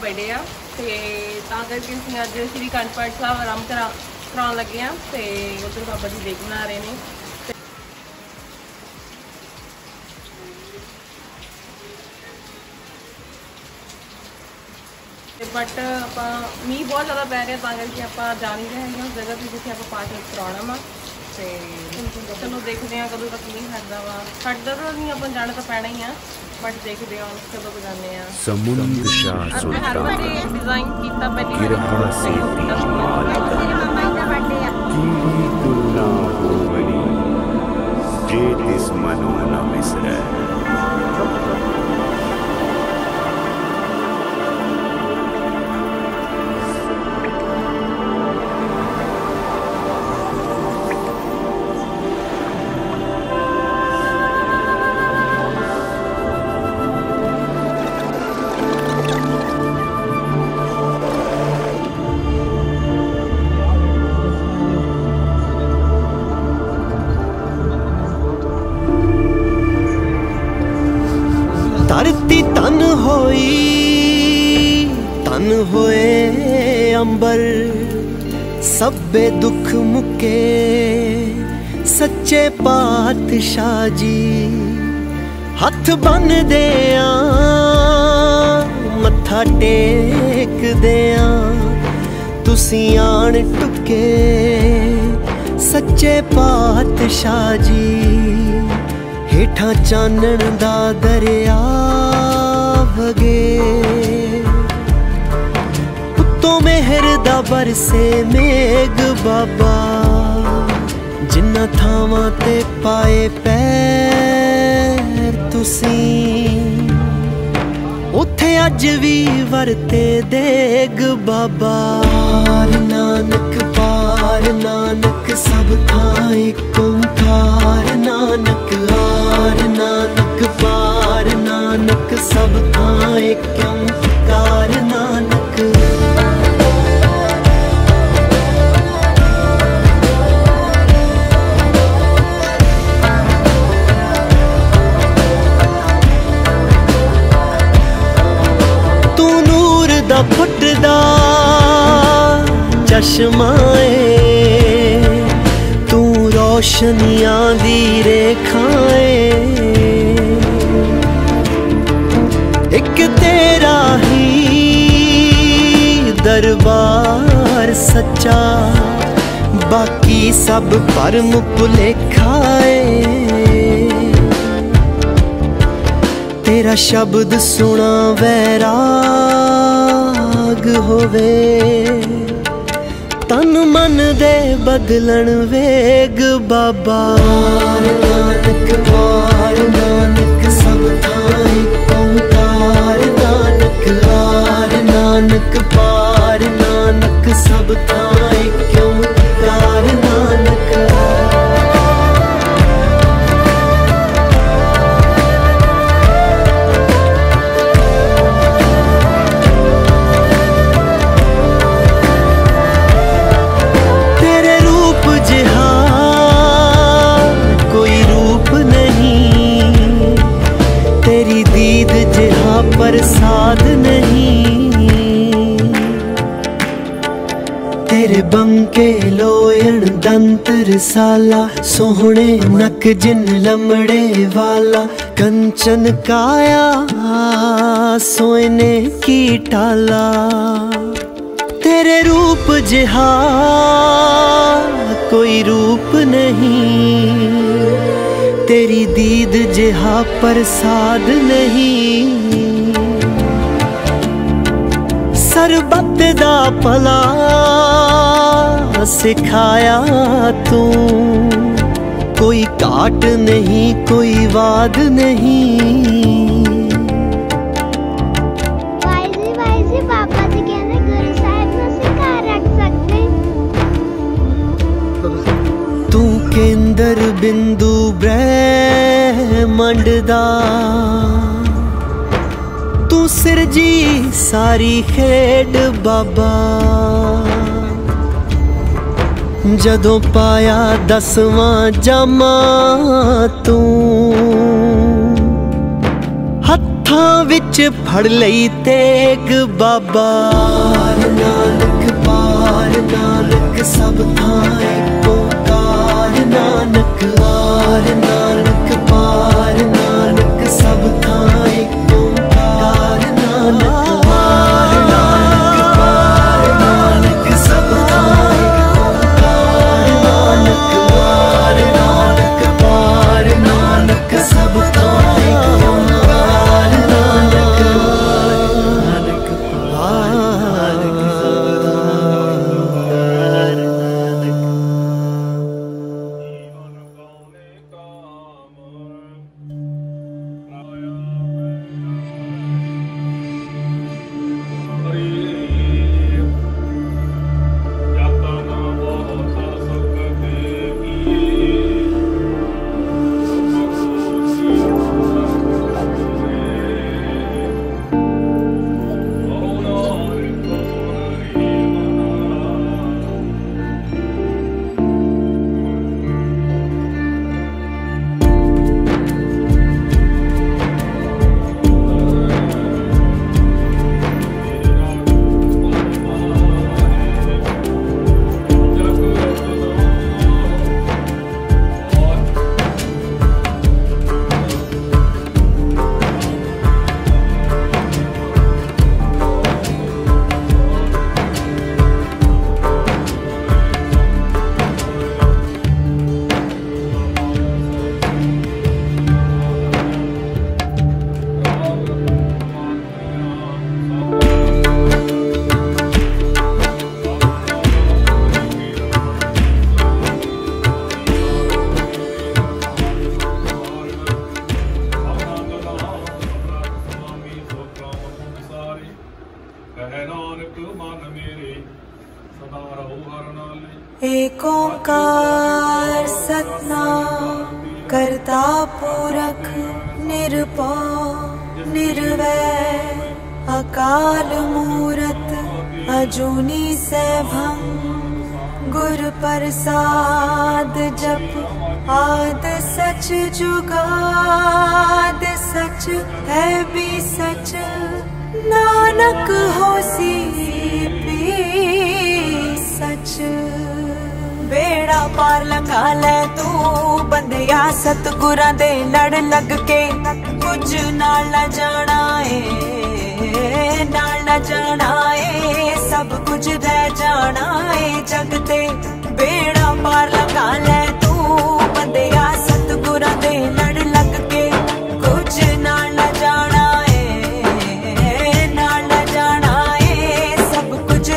Birthday ਆ ਤੇ ਤਾਂ ਕਰਕੇ ਅਸੀਂ ਅੱਜ ਸ੍ਰੀ ਅਖੰਡ ਪਾਠ ਸਾਹਿਬ ਆਰੰਭ ਕਰਾ, ਕਰਾਉਣ ਲੱਗੇ ਆ ਤੇ ਉਧਰ ਬਾਬਾ ਜੀ ਦੇਖ ਬਣਾ ਰਹੇ ਨੇ। ਬਟ ਆਪਾਂ ਮੀਂਹ ਬਹੁਤ ਜ਼ਿਆਦਾ ਪੈ ਰਿਹਾ ਤਾਂ ਕਰਕੇ ਆਪਾਂ ਜਾ ਨਹੀਂ ਰਹੇ ਹਾਂ ਉਸ ਜਗ੍ਹਾ ਤੇ ਜਿੱਥੇ ਆਪਾਂ ਪਾਠ ਕਰਾਉਣਾ ਵਾ ਤੇ ਚਲੋ ਦੇਖਦੇ ਹਾਂ ਕਦੋਂ ਤੱਕ ਮੀਂਹ ਹਟਦਾ ਵਾ। ਹਟਦਾ ਤਾਂ ਨਹੀਂ, ਆਪਾਂ ਜਾਣਾ ਤਾਂ ਪੈਣਾ ਹੀ ਆ। ਬਟ ਦੇਖਦੇ ਹਾਂ ਕਦੋਂ ਜਾਂਦੇ ਆ ਸਮੁੰਦ ਸ਼ਾਹ ਸੁਲਤਾਨ ਡਿਜ਼ਾਈਨ ਕੀਤਾ ਪਹਿਲੀ ਵਾਰੀ ਕਿਰਪਾ ਸੇ ਤੇਰੇ ਆ। ਕੀ ਤੁਲਨਾ ਹੋਵਣੀ ਜੇ ਤਿਸ ਮਨੋ ਨ ਧਰਤੀ ਤਨ ਹੋਈ ਤਨ ਹੋਏ ਅੰਬਰ। ਸਭੇ ਦੁੱਖ ਮੁਕੇ, ਸੱਚੇ ਪਾਤਸ਼ਾਹ ਜੀ। ਹੱਥ ਬੰਨਦੇ ਆ, ਮੱਥਾ ਟੇਕਦੇ ਆ। ਤੁਸੀਂ ਆਣ ਟੁਕੇ, ਸੱਚੇ ਪਾਤਸ਼ਾਹ ਜੀ। ਹੇਠਾਂ ਚਾਨਣ ਦਾ ਦਰਿਆ ਵਗੇ। ਉੱਤੋਂ ਮਿਹਰ ਦਾ ਬਰਸੇ ਮੇਗ ਬਾਬਾ। ਜਿੰਨਾ ਥਾਵਾਂ ਤੇ ਪਾਏ ਪੈਰ ਤੁਸੀਂ, ਉੱਥੇ ਅੱਜ ਵੀ ਵਰਤੇ ਦੇਗ ਬਾਬਾ। ਨਾਨਕ, ਪਾਰ ਨਾਨਕ, ਸਭ ਥਾਂ ਇੱਕ ਓੰਕਾਰ ਨਾਨਕ। ਪਾਰ ਨਾਨਕ, ਸਭ ਥਾਂ ਇੱਕ ਓੰਕਾਰ ਨਾਨਕ। ਤੂੰ ਨੂਰ ਦਾ ਫੁੱਟਦਾ ਚਸ਼ਮਾ ਏ। ਤੂੰ ਰੋਸ਼ਨੀਆਂ ਦੀ ਰੇਖਾ ਤੇਰਾ ਹੀ ਦਰਬਾਰ ਸੱਚਾ। ਬਾਕੀ ਸਭ ਪਰਮ ਭੁਲੇਖਾ ਏ। ਤੇਰਾ ਸ਼ਬਦ ਸੁਣਾ ਵੈਰਾਗ ਹੋਵੇ। ਤਨ ਮਨ ਦੇ ਬਦਲਣ ਵੇਗ ਬਾਬਾ। ਨਾਨਕ ਪਾਰ ਨਾਨਕ, ਸਭ ਥਾਂ ਨਾਨਕ ਆਰ ਨਾਨਕ ਪਾਰ ਨਾਨਕ ਸਭ ਥਾਂ ਇੱਕ ਓੰਕਾਰ ਦੀਦ ਜਿਹਾ ਪ੍ਰਸਾਦ ਨਹੀਂ। ਤੇਰੇ ਬੰਕੇ ਲੋਇਣ ਦੰਤ ਰਸਾਲਾ ਸੋਹਣੇ ਨਕ ਜਿਨ ਲਮੜੇ ਵਾਲਾ, ਕੰਚਨ ਕਾਇਆ ਸੋਇਨੇ ਕੀ ਟਾਲਾ। ਤੇਰੇ ਰੂਪ ਜਿਹਾ ਕੋਈ ਰੂਪ ਨਹੀਂ। ਤੇਰੀ ਦੀਦ ਜਿਹਾ ਪ੍ਰਸਾਦ ਨਹੀਂ। ਸਰਬੱਤ ਦਾ ਭਲਾ ਸਿਖਾਇਆ ਤੂੰ। ਕੋਈ ਘਾਟ ਨਹੀਂ, ਕੋਈ ਵਾਦ ਨਹੀਂ। ਕੇਂਦਰ ਬਿੰਦੂ ਬ੍ਰਹਿਮੰਡ ਦਾ ਤੂੰ ਸਿਰਜੀ ਸਾਰੀ ਖੇਡ ਬਾਬਾ ਜਦੋਂ ਪਾਇਆ ਦਸਵਾਂ ਜਾਮਾ ਤੂੰ ਹੱਥਾਂ ਵਿੱਚ ਫੜ ਲਈ ਤੇਗ ਬਾਬਾ ਨਾਨਕ ਪਾਰ ਨਾਨਕ ਸਭ ਥਾਂ ਏਕੋ ਆਰ ਨਾਨਕ ਨਾਲੇ ਏਕ ਓੰਕਾਰ ਸਤਨਾਮ ਕਰਤਾ ਪੁਰਖ ਨਿਰਭਉ ਨਿਰਵੈਰ ਅਕਾਲ ਮੂਰਤ ਅਜੂਨੀ ਸੈਭੰ ਗੁਰ ਪ੍ਰਸਾਦ ਜਪ ਆਦ ਸਚ ਜੁਗਾਦ ਸਚ ਹੈ ਵੀ ਸਚ ਨਾਨਕ ਹੋਸੀ ਵੀ ਸਚ ਬੇੜਾ ਪਾਰ ਲੰਘਾ ਲੈ ਤੂੰ। ਬੰਦਿਆ ਸਤਗੁਰਾਂ ਦੇ ਲੜ ਲੱਗ ਕੇ ਕੁਝ ਨਾਲ ਨਾ ਜਾਣਾ ਏ, ਨਾਲ ਨਾ ਜਾਣਾ ਏ। ਸਭ ਕੁਝ ਰਹਿ ਜਾਣਾ ਏ। ਜਗ ਤੇ ਬੇੜਾ ਪਾਰ ਲੰਘਾ ਲੈ ਤੂੰ। ਬੰਦਿਆ ਸਤਗੁਰਾਂ ਦੇ ਲੜ ਲੱਗ ਕੇ ਕੁਝ ਨਾਲ ਨਾ ਜਾਣਾ ਏ, ਨਾਲ ਨਾ ਜਾਣਾ ਏ। ਸਭ ਕੁਝ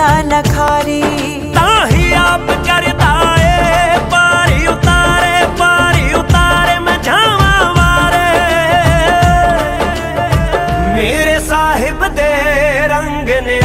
ਜਗ ਦਾ ਤਾਂ ਹੀ ਆਪ ਕਰਦਾ ਏ ਪਾਰੀ ਉਤਾਰੇ ਪਾਰੀ ਉਤਾਰੇ ਮੈਂ ਜਾਵਾਂ ਵਾਰੇ। ਮੇਰੇ ਸਾਹਿਬ ਦੇ ਰੰਗ ਨੇ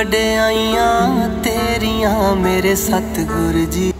ਵਡਿਆਈਆਂ ਤੇਰੀਆਂ ਮੇਰੇ ਸਤਿਗੁਰ ਜੀ।